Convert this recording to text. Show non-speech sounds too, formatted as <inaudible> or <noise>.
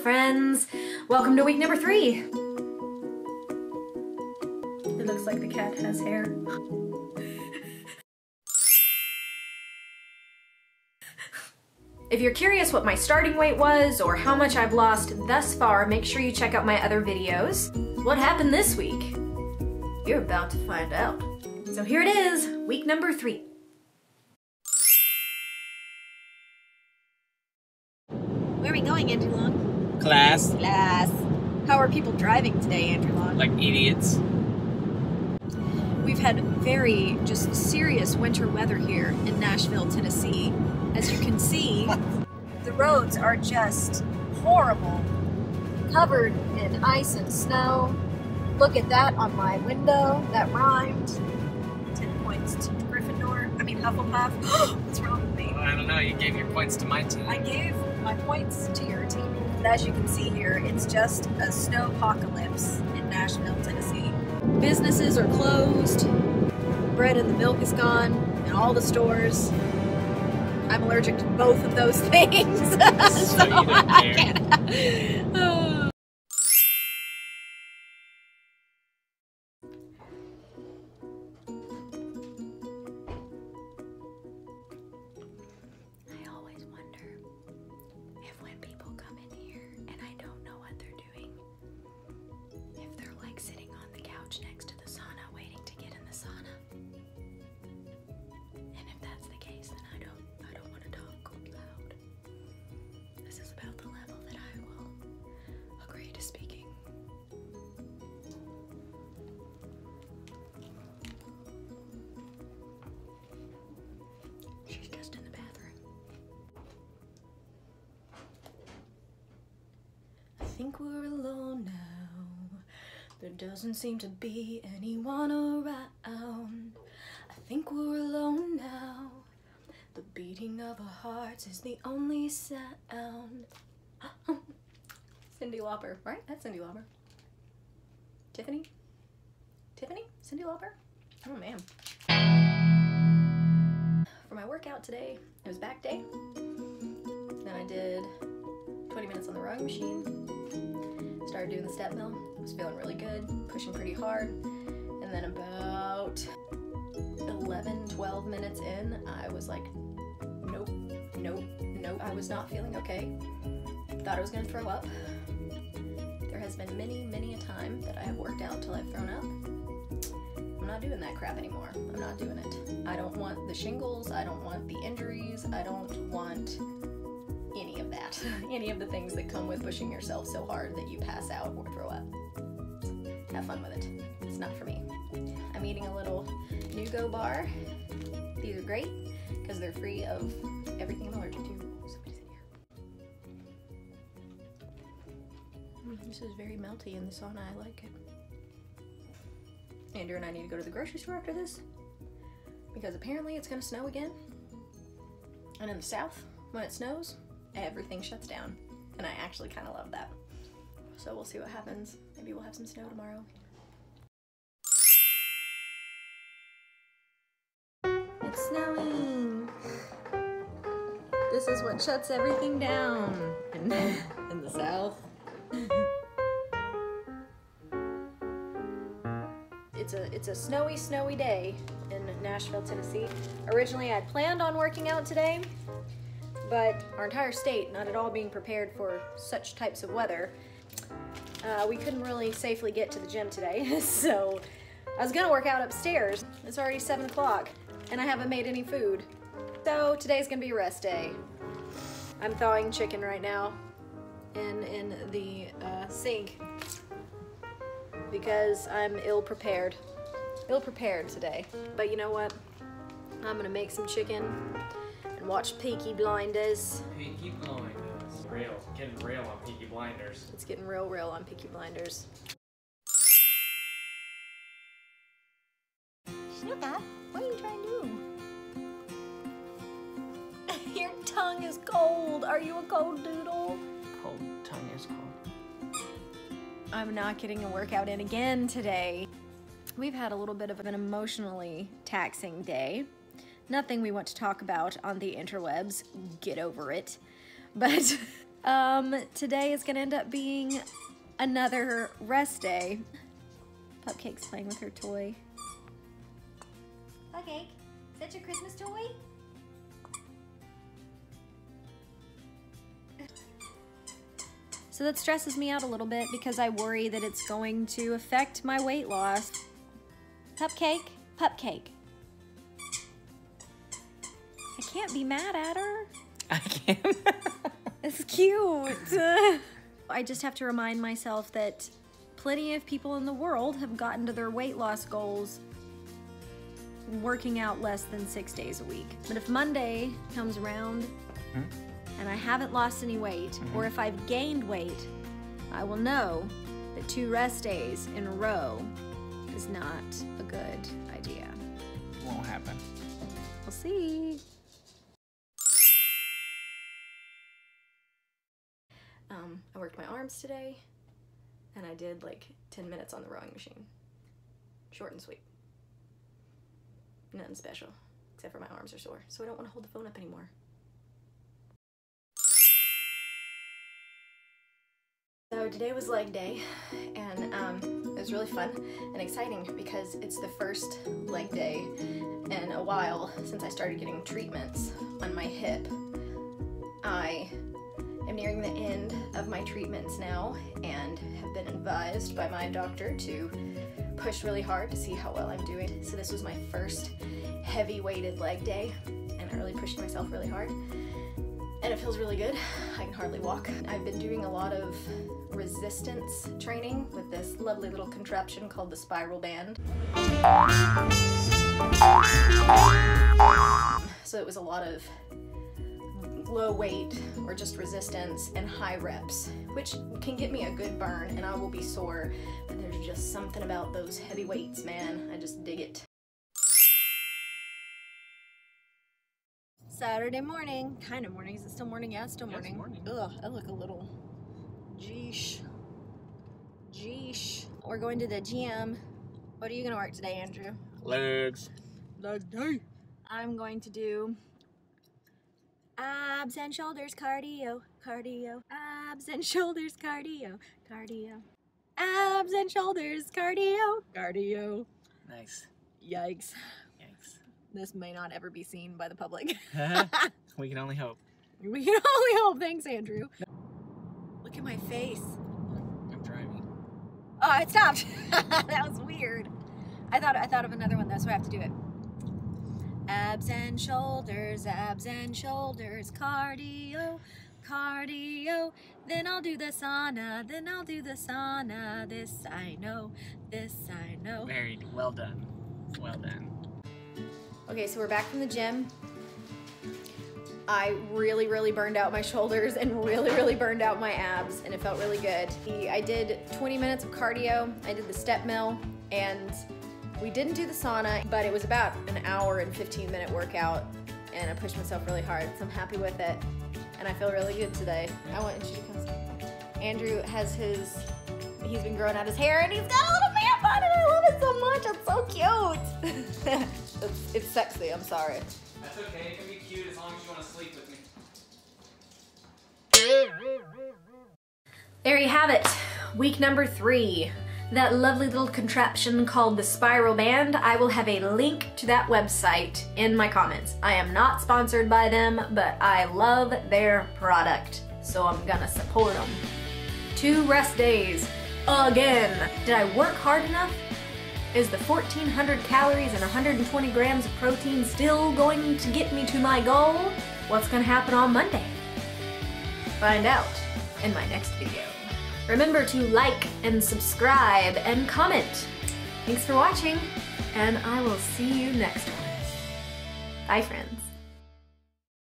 Friends. Welcome to week number three. It looks like the cat has hair. If you're curious what my starting weight was or how much I've lost thus far, make sure you check out my other videos. What happened this week? You're about to find out. So here it is, week number three. Where are we going, Andrew Long? Class, Class. How are people driving today, Andrew Long? like idiots. We've had very just serious winter weather here in Nashville, Tennessee. As you can see, the roads are just horrible, covered in ice and snow. Look at that on my window. That rhymed. 10 points to Gryffindor. I mean, Hufflepuff. <gasps> What's wrong with me? I don't know, you gave your points to my team. I gave my points to your team. But as you can see here, it's just a snow apocalypse in Nashville, Tennessee. Businesses are closed, bread and the milk is gone, in all the stores. I'm allergic to both of those <laughs> things. <laughs> So you I can't- <laughs> Oh. Think we're alone now. There doesn't seem to be anyone around. I think we're alone now. The beating of our hearts is the only sound. <gasps> Cyndi Lauper, right? That's Cyndi Lauper. Tiffany? Tiffany? Cyndi Lauper? Oh man. For my workout today, it was back day. Then I did 20 minutes on the rowing machine. Started doing the step mill. Was feeling really good, pushing pretty hard. And then about 11, 12 minutes in, I was like, nope, nope, nope. I was not feeling okay. Thought I was gonna throw up. There has been many, many a time that I have worked out till I've thrown up. I'm not doing that crap anymore. I'm not doing it. I don't want the shingles. I don't want the injuries. I don't want any of that. <laughs> any of the things that come with pushing yourself so hard that you pass out or throw up. Have fun with it. It's not for me. I'm eating a little NuGo bar. These are great because they're free of everything I'm allergic to. Mm, This is very melty in the sauna. I like it. Andrew and I need to go to the grocery store after this because apparently it's gonna snow again. And in the south, when it snows, everything shuts down. And I actually kind of love that. So we'll see what happens. Maybe we'll have some snow tomorrow. It's snowing. This is what shuts everything down in, <laughs> in the south. It's a it's a snowy, snowy day in Nashville, Tennessee. Originally, I'd planned on working out today, but our entire state not at all being prepared for such types of weather, uh, we couldn't really safely get to the gym today. <laughs> so I was gonna work out upstairs. It's already seven o'clock, and I haven't made any food. So today's gonna be rest day. I'm thawing chicken right now, in in the uh, sink because I'm ill prepared. Ill prepared today. But you know what? I'm gonna make some chicken watch Peaky Blinders. Peaky Blinders. Real, getting real on Peaky Blinders. It's getting real, real on Peaky Blinders. Snuka, what are you trying to do? <laughs> Your tongue is cold. Are you a cold doodle? Cold tongue is cold. I'm not getting a workout in again today. We've had a little bit of an emotionally taxing day. Nothing we want to talk about on the interwebs. Get over it. But <laughs> Um, today is gonna end up being another rest day. Pupcake's playing with her toy. Pupcake, is that your Christmas toy? So that stresses me out a little bit because I worry that it's going to affect my weight loss. Pupcake, Pupcake. I can't be mad at her. I can. <laughs> It's cute. <laughs> I just have to remind myself that plenty of people in the world have gotten to their weight loss goals working out less than six days a week. But if Monday comes around Hmm? and I haven't lost any weight, or if I've gained weight, I will know that two rest days in a row is not a good idea. Won't happen. We'll see. Arms today, and I did like 10 minutes on the rowing machine. Short and sweet. Nothing special, except for my arms are sore, so I don't want to hold the phone up anymore. So today was leg day, and um, it was really fun and exciting because it's the first leg day in a while since I started getting treatments on my hip. I am nearing the end of my treatments now and have been advised by my doctor to push really hard to see how well I'm doing. So this was my first heavy weighted leg day and I really pushed myself really hard. And it feels really good. I can hardly walk. I've been doing a lot of resistance training with this lovely little contraption called the spiral band. So it was a lot of low weight or just resistance and high reps, which can get me a good burn and I will be sore. But there's just something about those heavy weights, man. I just dig it. Saturday morning, kind of morning. Is it still morning? Yeah, it's still Yeah, it's morning. morning. Ugh, I look a little. Geesh. Geesh. We're going to the gym. What are you gonna work today, Andrew? Legs. Leg day. I'm going to do abs and shoulders cardio, cardio, abs and shoulders cardio, cardio, abs and shoulders cardio, cardio. Nice. Yikes. Yikes. This may not ever be seen by the public. <laughs> <laughs> we can only hope. we can only hope. Thanks, Andrew. Look at my face. I'm driving. Oh, it stopped. <laughs> that was weird. I thought I thought of another one though, so I have to do it. Abs and shoulders, abs and shoulders, cardio, cardio. Then I'll do the sauna, then I'll do the sauna. This I know, this I know. Very well done. Well done. Okay, so we're back from the gym. I really, really burned out my shoulders and really, really burned out my abs, and it felt really good. I did 20 minutes of cardio, I did the step mill, and we didn't do the sauna, but it was about an hour and 15 minute workout, and I pushed myself really hard, so I'm happy with it, and I feel really good today. I want you to come. see. Andrew has his, he's been growing out his hair, and he's got a little man bun, and I love it so much. It's so cute. <laughs> it's, it's sexy. I'm sorry. That's okay. It can be cute as long as you want to sleep with me. There you have it. Week number three. That lovely little contraption called the Spiral Band. I will have a link to that website in my comments. I am not sponsored by them, but I love their product, so I'm gonna support them. Two rest days. Again. Did I work hard enough? Is the 1400 calories and 120 grams of protein still going to get me to my goal? What's gonna happen on Monday? Find out in my next video. Remember to like and subscribe and comment. Thanks for watching, and I will see you next time. Bye, friends.